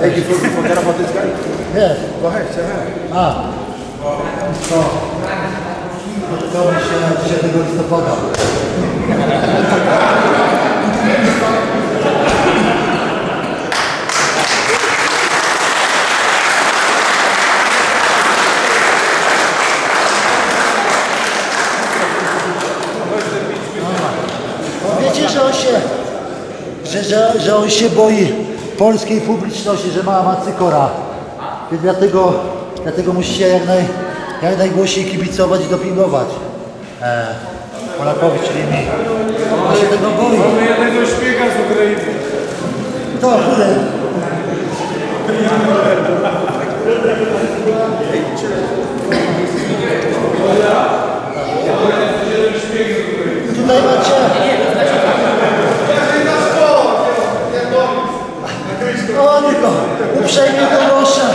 Hey, you for- forget about this guy? Yes. Go ahead, say hi. A. To. Spotkamy się 10 listopada. Że on się, że, że, że on się boi polskiej publiczności, że ma macykora. Więc dlatego, dlatego musicie jak, naj, jak najgłośniej kibicować i dopingować. E, Polakowi, czyli mi. On się tego boi. Mamy jednego szpiega z Ukrainy. To, kurde. بإتقان له وبشيد الرشا